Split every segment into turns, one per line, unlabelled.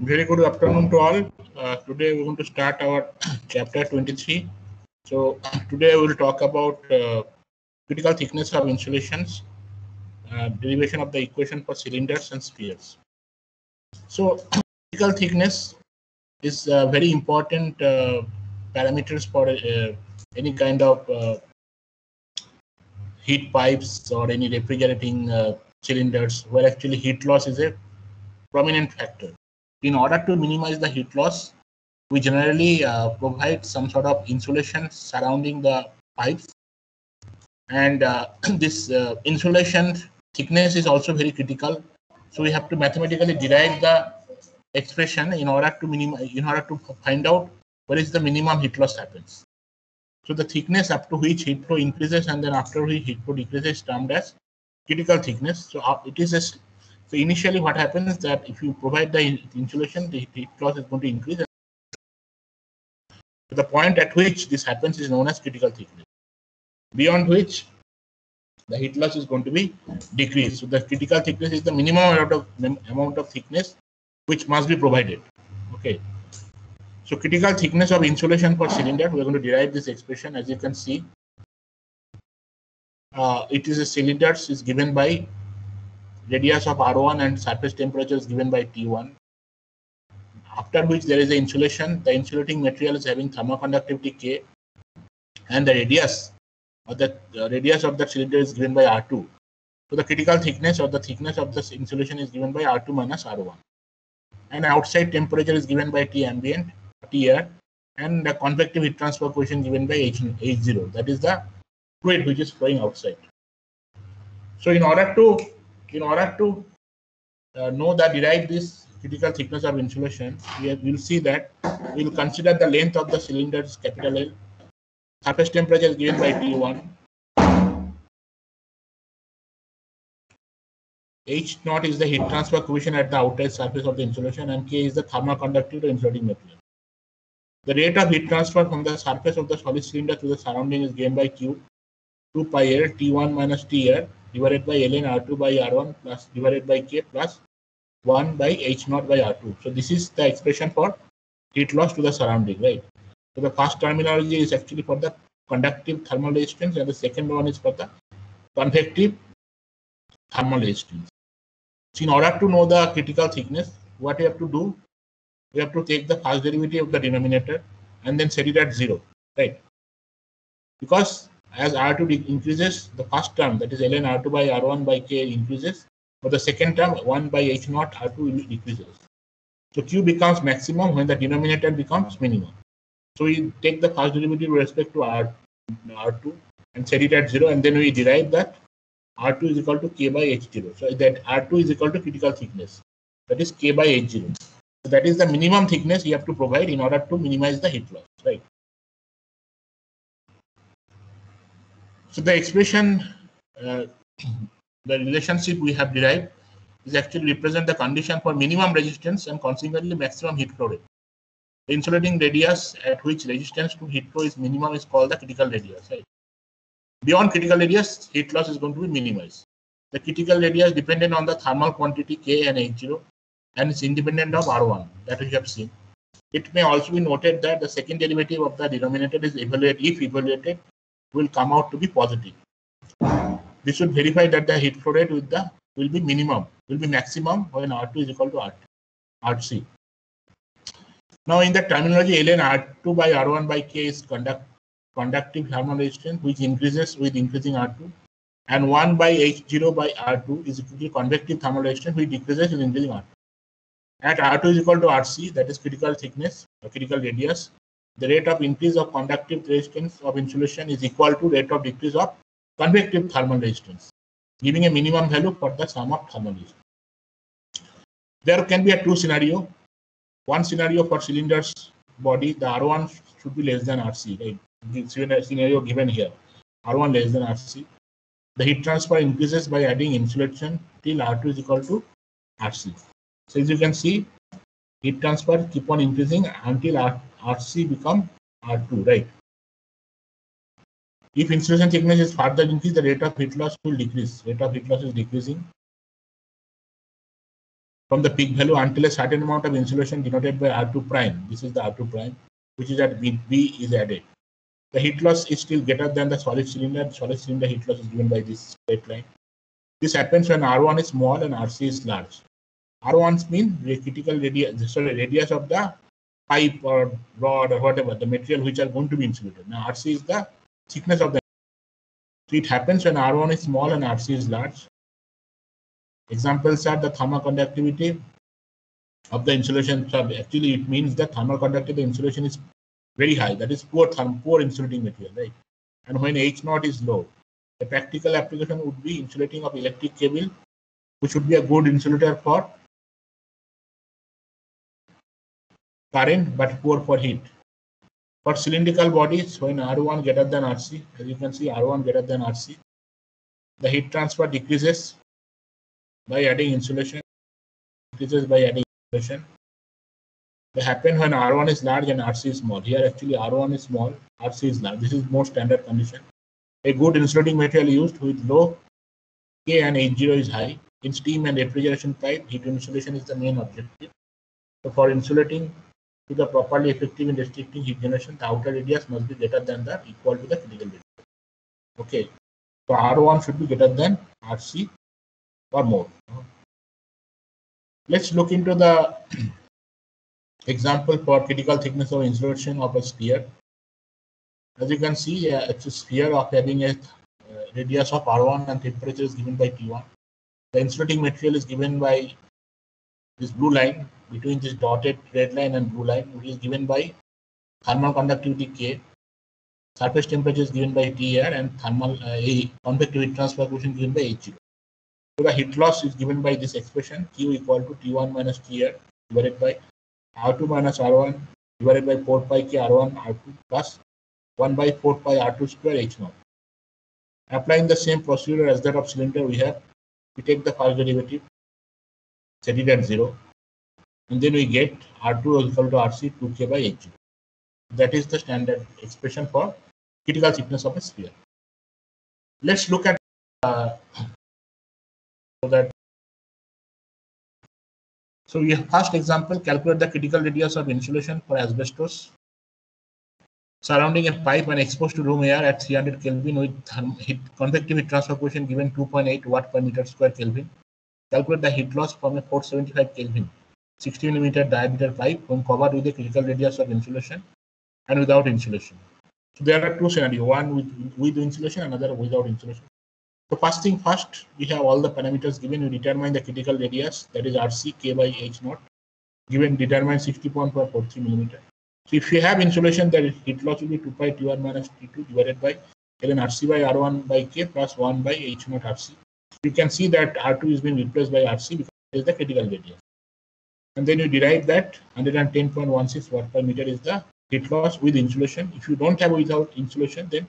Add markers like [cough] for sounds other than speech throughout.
Very good afternoon to all. Uh, today we're going to start our chapter 23. So today we will talk about uh, critical thickness of insulations, uh, derivation of the equation for cylinders and spheres. So [clears throat] critical thickness is a very important uh, parameters for uh, any kind of uh, heat pipes or any refrigerating cylinders where actually heat loss is a prominent factor. In order to minimize the heat loss, we generally uh, provide some sort of insulation surrounding the pipes. And uh, [clears throat] this uh, insulation thickness is also very critical. So we have to mathematically derive the expression in order to minimize, in order to find out where is the minimum heat loss happens. So the thickness up to which heat flow increases and then after which heat flow decreases termed as critical thickness. So uh, it is a so initially what happens is that if you provide the insulation, the heat loss is going to increase. The point at which this happens is known as critical thickness, beyond which the heat loss is going to be decreased. So the critical thickness is the minimum amount of amount of thickness which must be provided. Okay. So critical thickness of insulation for cylinder, we're going to derive this expression as you can see. Uh, it is a cylinder is given by radius of R1 and surface temperature is given by T1. After which there is the insulation. The insulating material is having thermoconductivity K and the radius or the uh, radius of the cylinder is given by R2. So the critical thickness or the thickness of the insulation is given by R2 minus R1. And outside temperature is given by T ambient, T air, and the convective heat transfer coefficient given by H, H0. That is the fluid which is flowing outside. So in order to in order to uh, know that derive this critical thickness of insulation, we will see that we will consider the length of the cylinder is capital L. Surface temperature is given by T1. H naught is the heat transfer coefficient at the outside surface of the insulation and K is the thermal conductivity of insulating material. The rate of heat transfer from the surface of the solid cylinder to the surrounding is given by Q 2 pi L T1 minus T L divided by ln R2 by R1 plus divided by K plus 1 by H0 by R2. So this is the expression for heat loss to the surrounding, right? So the first terminology is actually for the conductive thermal resistance and the second one is for the convective thermal resistance. So in order to know the critical thickness, what we have to do, we have to take the first derivative of the denominator and then set it at zero, right? Because as R2 increases, the first term, that is ln R2 by R1 by K increases. but the second term, 1 by H naught R2 decreases. So Q becomes maximum when the denominator becomes minimum. So we take the first derivative with respect to R, R2 and set it at 0 and then we derive that R2 is equal to K by H0. So that R2 is equal to critical thickness. That is K by H0. So that is the minimum thickness you have to provide in order to minimize the heat loss, right? So the expression, uh, the relationship we have derived is actually represent the condition for minimum resistance and consequently maximum heat flow rate. The insulating radius at which resistance to heat flow is minimum is called the critical radius. Right? Beyond critical radius, heat loss is going to be minimized. The critical radius dependent on the thermal quantity K and H0 and is independent of R1 that we have seen. It may also be noted that the second derivative of the denominator is evaluated if evaluated will come out to be positive. We should verify that the heat flow rate with the will be minimum, will be maximum when R2 is equal to R, RC. Now in the terminology ln R2 by R1 by K is conduct, conductive thermal resistance which increases with increasing R2 and 1 by H0 by R2 is equal to convective thermal resistance which decreases with increasing R2. At R2 is equal to RC that is critical thickness or critical radius the rate of increase of conductive resistance of insulation is equal to rate of decrease of convective thermal resistance, giving a minimum value for the sum of thermal resistance. There can be a two scenario. One scenario for cylinders body, the R1 should be less than RC, right? The scenario given here, R1 less than RC. The heat transfer increases by adding insulation till R2 is equal to RC. So as you can see, heat transfer keep on increasing until R RC become R2, right? If insulation thickness is further increased, the rate of heat loss will decrease. Rate of heat loss is decreasing. from the peak value until a certain amount of insulation denoted by R2 prime. This is the R2 prime, which is at B, B is added. The heat loss is still greater than the solid cylinder. Solid cylinder heat loss is given by this straight line. This happens when R1 is small and RC is large. R1 means the critical radius, sorry, radius of the pipe or rod or whatever, the material which are going to be insulated. Now RC is the thickness of the so it happens when R1 is small and RC is large. Examples are the thermal conductivity of the insulation. So actually, it means that thermal conductivity insulation is very high. That is poor therm, poor insulating material, right? And when H naught is low, the practical application would be insulating of electric cable, which would be a good insulator for current but poor for heat. For cylindrical bodies, when R1 greater than RC, as you can see, R1 greater than RC, the heat transfer decreases by adding insulation, decreases by adding insulation. They happen when R1 is large and RC is small. Here, actually, R1 is small, RC is large. This is more standard condition. A good insulating material used with low K and H0 is high. In steam and refrigeration pipe, heat insulation is the main objective. So for insulating to the properly effective in restricting heat generation, the outer radius must be greater than the equal to the critical radius. Okay, so R1 should be greater than RC or more. Let's look into the [clears throat] example for critical thickness of insulation of a sphere. As you can see, uh, it's a sphere of having a uh, radius of R1 and temperature is given by T1. The insulating material is given by this blue line between this dotted red line and blue line, which is given by thermal conductivity K, surface temperature is given by T air, and thermal uh, convective heat transfer coefficient given by H0. So the heat loss is given by this expression Q equal to T1 minus T air divided by R2 minus R1 divided by 4 pi K R1 R2 plus 1 by 4 pi R2 square H0. Applying the same procedure as that of cylinder, we have we take the first derivative, set it at 0, and then we get R2 equal to RC 2K by H. That is the standard expression for critical thickness of a sphere. Let's look at uh, so that so we first example calculate the critical radius of insulation for asbestos surrounding a pipe and exposed to room air at 300 Kelvin with heat convective heat transfer coefficient given 2.8 watt per meter square Kelvin. Calculate the heat loss from a 475 Kelvin 60 millimeter diameter pipe when covered with a critical radius of insulation and without insulation. So there are two scenarios, one with, with insulation, another without insulation. So first thing first, we have all the parameters given. We determine the critical radius, that is RC K by H naught, given determine 60.43 millimeter. So if you have insulation, the heat loss will be 2 pi T1 minus T2 divided by ln RC by R1 by K plus 1 by H naught RC. You can see that R2 is being replaced by RC because it is the critical radius and then you derive that 110.16 watt per meter is the heat loss with insulation. If you don't have without insulation, then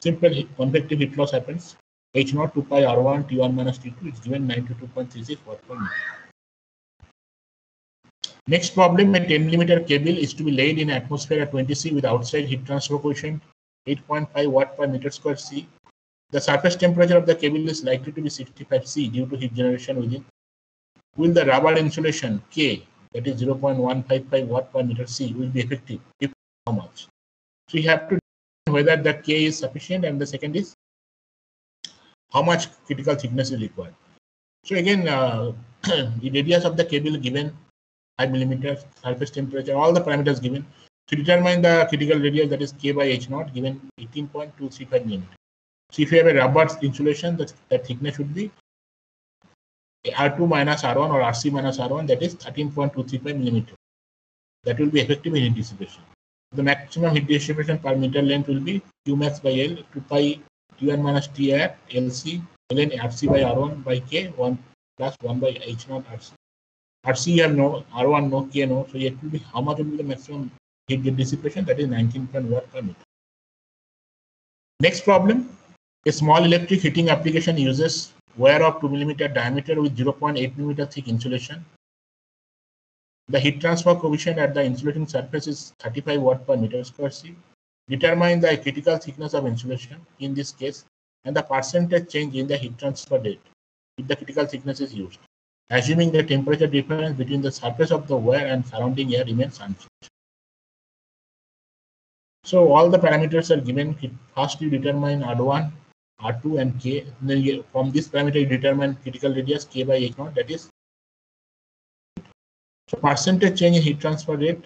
simple convective heat loss happens. H naught 2 pi R1 T1 minus T2 is given 92.36 watt per meter. Next problem, a 10 millimeter cable is to be laid in atmosphere at 20 C with outside heat transfer coefficient 8.5 watt per meter square C. The surface temperature of the cable is likely to be 65 C due to heat generation within. Will the rubber insulation K that is 0.155 watt per meter C will be effective if how much. So you have to whether the K is sufficient and the second is how much critical thickness is required. So again, uh, [clears throat] the radius of the cable given 5 millimeters, surface temperature, all the parameters given. To determine the critical radius that is K by H naught given 18.235 millimeters. So if you have a rubber insulation, the, thickness should be R2 minus R1 or RC minus R1 that is 13.235 millimeter. That will be effective heat dissipation. The maximum heat dissipation per meter length will be Q max by L two pi T1 minus T air LC ln RC by R1 by K 1 plus 1 by H naught RC. RC you have no, R1 no, K no. So it will be how much will be the maximum heat dissipation that is 19.1 watt per meter. Next problem, a small electric heating application uses wire of 2 millimeter diameter with 0.8 millimeter thick insulation. The heat transfer coefficient at the insulating surface is 35 watt per meter square C. Determine the critical thickness of insulation in this case and the percentage change in the heat transfer rate if the critical thickness is used. assuming the temperature difference between the surface of the wire and surrounding air remains unchanged. So all the parameters are given. First you determine R1, R2 and K. And then you, from this parameter you determine critical radius K by H naught that is so percentage change in heat transfer rate.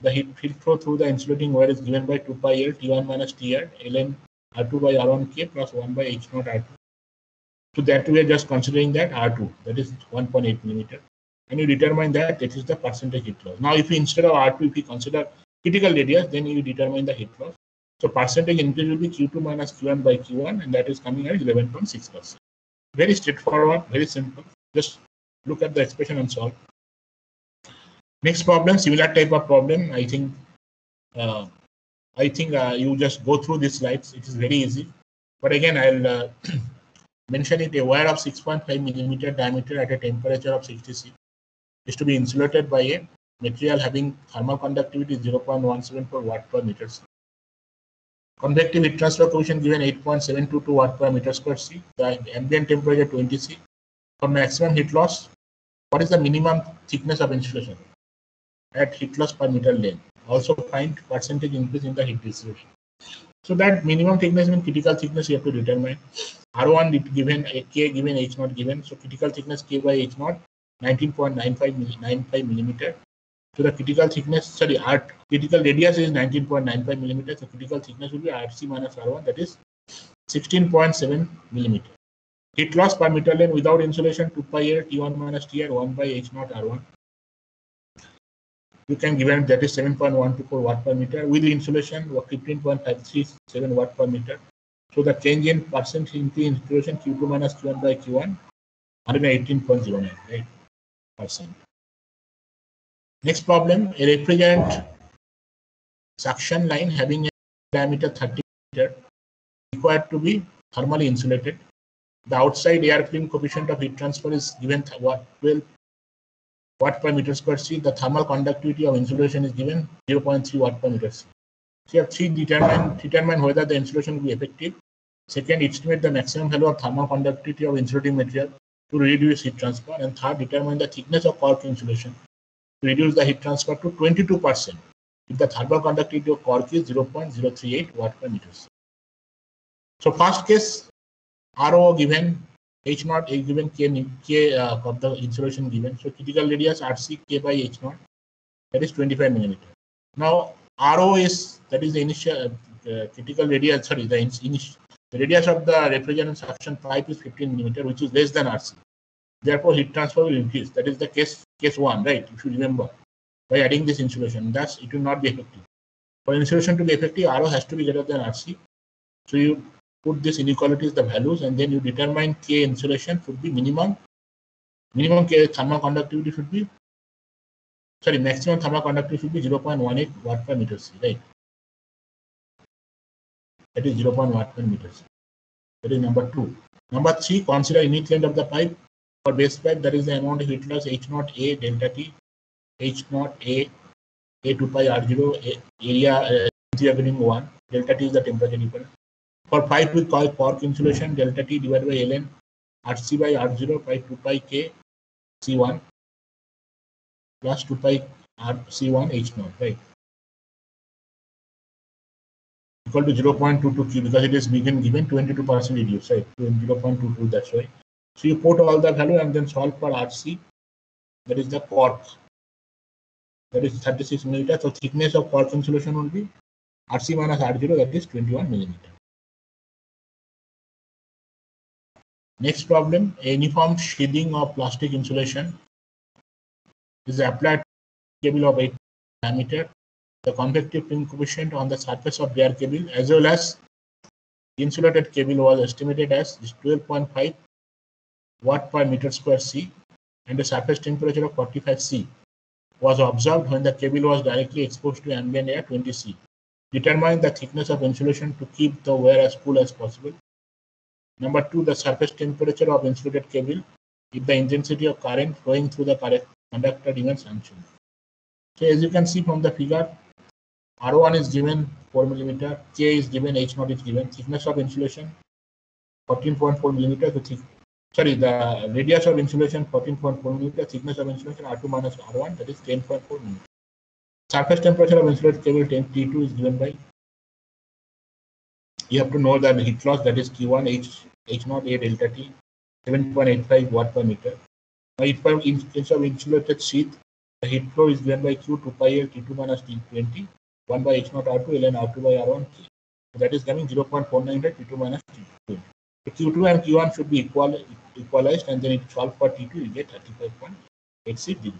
The heat, heat flow through the insulating wire is given by 2 pi L T1 minus Tr ln R2 by R1K plus 1 by H naught R2. So that we are just considering that R2 that is 1.8 millimeter and you determine that it is the percentage heat loss. Now if you instead of R2 if you consider critical radius then you determine the heat loss. So percentage increase will be Q2 minus Q1 by Q1 and that is coming at 11.6%. Very straightforward, very simple. Just look at the expression and solve. Next problem, similar type of problem. I think uh, I think uh, you just go through these slides. It is very easy. But again, I'll uh, [clears throat] mention it. A wire of 6.5 millimeter diameter at a temperature of 60 C is to be insulated by a material having thermal conductivity 0.174 watt per meter. Convective heat transfer coefficient given 8.722 watt per meter square C. The ambient temperature 20 C. For maximum heat loss, what is the minimum thickness of insulation? at heat loss per meter length. Also find percentage increase in the heat dissipation. So that minimum thickness means critical thickness you have to determine. R1 given, K given, H naught given. So critical thickness K by H naught 19.95 millimeter. So the critical thickness, sorry, R critical radius is 19.95 millimeters. So critical thickness will be RC minus R1 that is 16.7 millimeter. Heat loss per meter length without insulation 2 pi r T1 minus TR 1 by H naught R1 you can given that is 7.124 watt per meter with insulation 15.537 watt per meter. So the change in percent in the insulation Q2 minus Q1 by Q1 118.09 right percent. Next problem, a refrigerant suction line having a diameter 30 meter required to be thermally insulated. The outside air film coefficient of heat transfer is given 12 watt per meter square C. The thermal conductivity of insulation is given 0.3 watt per meter C. So you have three determine, determine whether the insulation will be effective. Second, estimate the maximum value of thermal conductivity of insulating material to reduce heat transfer. And third, determine the thickness of cork insulation reduce the heat transfer to 22% if the thermal conductivity of cork is 0.038 watt per meter. So first case, RO given H naught is given K, K uh, of the insulation given. So critical radius RC K by H naught that is 25 millimeter. Now RO is that is the initial uh, critical radius. Sorry, the initial the radius of the refrigerant suction pipe is 15 millimeter, which is less than RC. Therefore, heat transfer will increase. That is the case case one, right? If you remember, by adding this insulation, thus it will not be effective. For insulation to be effective, RO has to be greater than RC. So you put these inequalities, the values, and then you determine K insulation should be minimum. Minimum K thermal conductivity should be, sorry, maximum thermal conductivity should be 0.18 watt per meter C, right? That is 0.1 watt per meter C. That is number two. Number three, consider unit length of the pipe. For base pipe, there is the amount heat loss H naught A delta T, H naught A, A2 pi R0, A, area uh, 1, delta T is the temperature difference. For pipe with coil cork insulation, delta T divided by ln RC by R0 by 2 pi K C1 plus 2 pi R C1 H naught, right? Equal to 0.22 Q because it is given given 22% reduce, right? 0.22, that's why. So you put all the value and then solve for RC, that is the cork. That is 36 millimeter. So thickness of cork insulation will be RC minus R0, that is 21 millimeter. Next problem, uniform sheathing of plastic insulation is applied cable of 8 diameter. The convective film coefficient on the surface of bare cable as well as insulated cable was estimated as 12.5 watt per meter square C and the surface temperature of 45 C was observed when the cable was directly exposed to ambient air 20 C. Determine the thickness of insulation to keep the wire as cool as possible. Number two, the surface temperature of insulated cable if the intensity of current flowing through the conductor remains unchanged. So as you can see from the figure, R1 is given 4 millimeter, K is given, H naught is given, thickness of insulation 14.4 millimeter, the thick, sorry, the radius of insulation 14.4 millimeter, thickness of insulation R2 minus R1, that is 10.4 millimeter. Surface temperature of insulated cable 10 T2 is given by, you have to know that heat loss, that is Q1 H, H naught A delta T, 7.85 watt per meter. Now, if in case of insulated sheath, the heat flow is given by Q 2 pi L T2 minus T20, 1 by H0 R2 ln R2 by R1 K. So that is coming 0.49 T2 minus T20. Q2 and Q1 should be equal, equalized and then it solve for T2, you get 35.86 degrees.